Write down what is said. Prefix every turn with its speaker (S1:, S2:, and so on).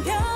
S1: 변